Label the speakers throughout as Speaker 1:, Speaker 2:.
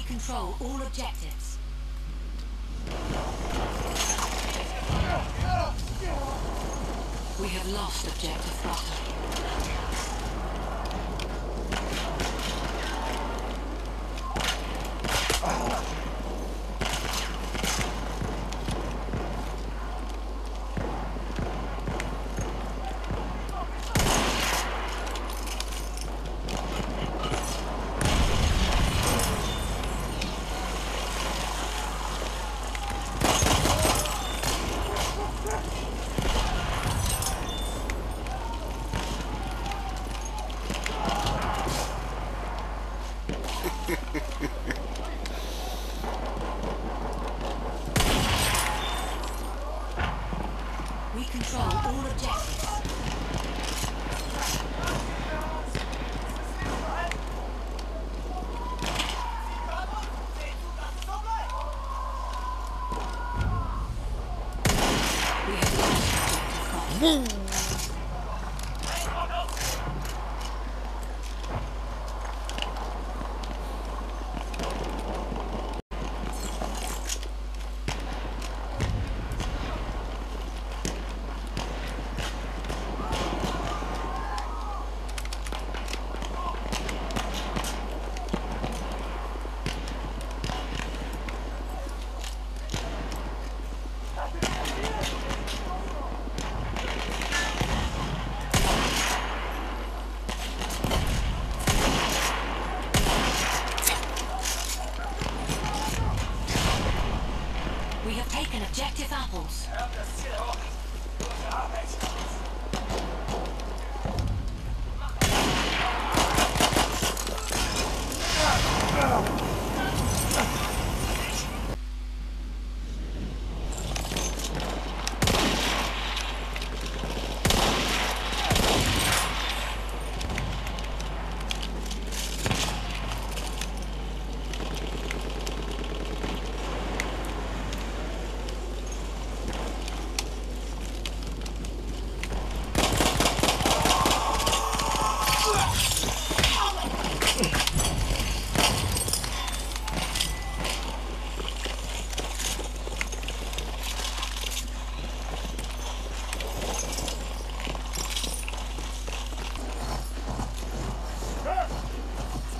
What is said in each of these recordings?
Speaker 1: control all objectives. We have lost objective butter. We control all objectives. We have lost objective apples.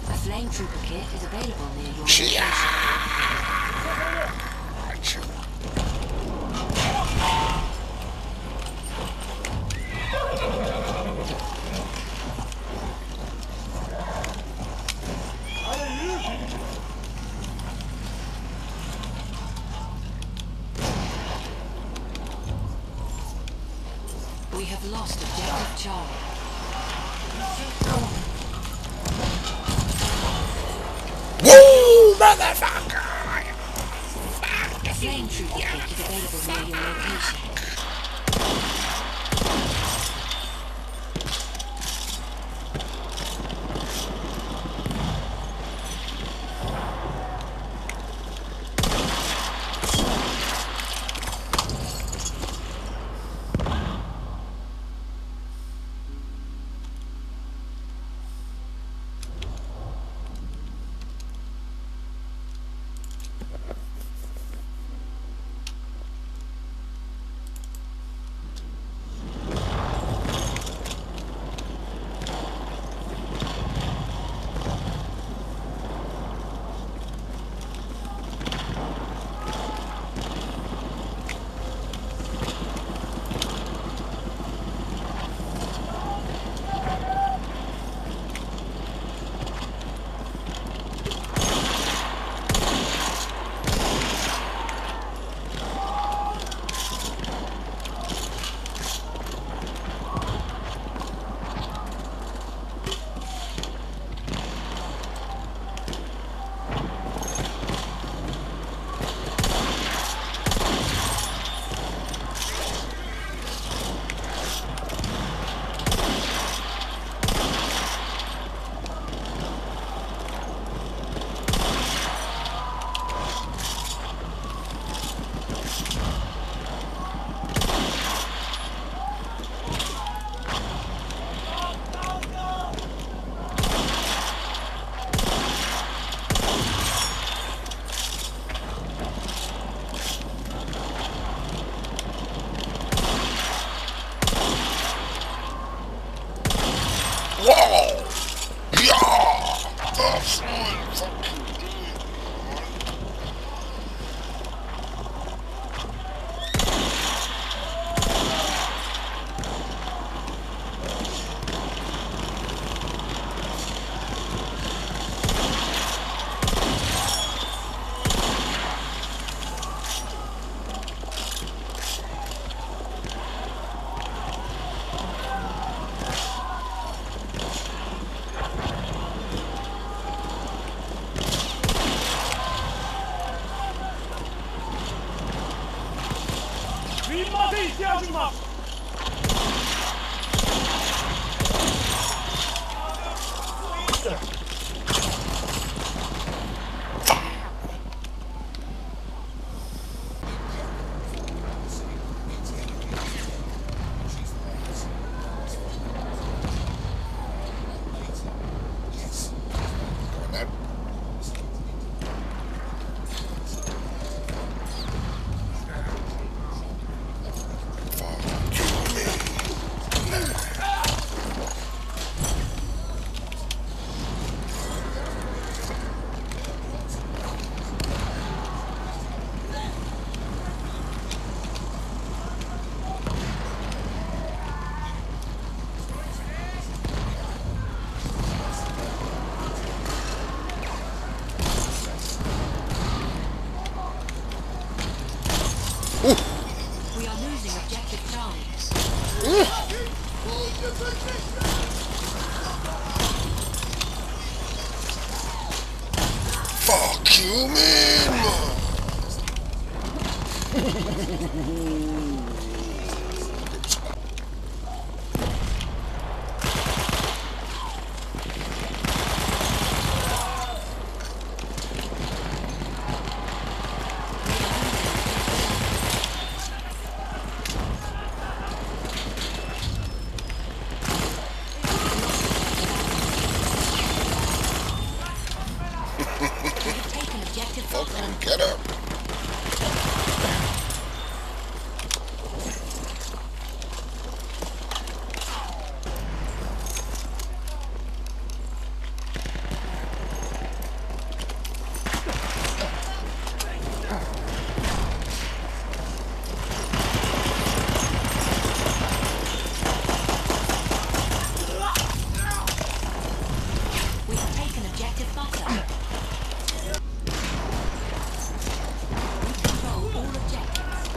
Speaker 1: A flame trooper kit is available near your location. We have lost objective Charlie.
Speaker 2: Woo, motherfucker!
Speaker 1: A flame trooper kit available near your location.
Speaker 2: Fuck you, man!
Speaker 1: We have taken objective Falcon.
Speaker 2: Fucking get up.
Speaker 1: We have taken objective Butter. We control all objectives.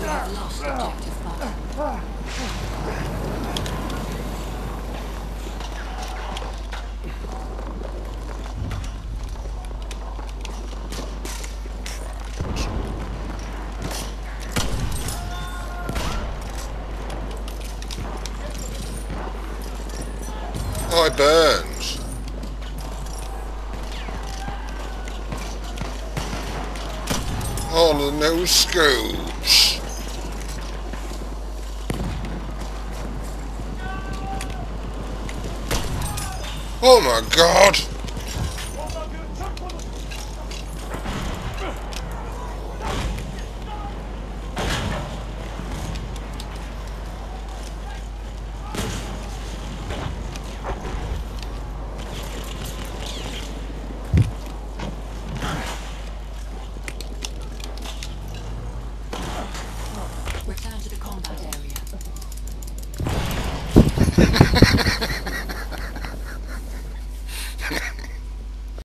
Speaker 1: We have lost objective Butter.
Speaker 2: Hi, Burns. No scopes. Oh my god!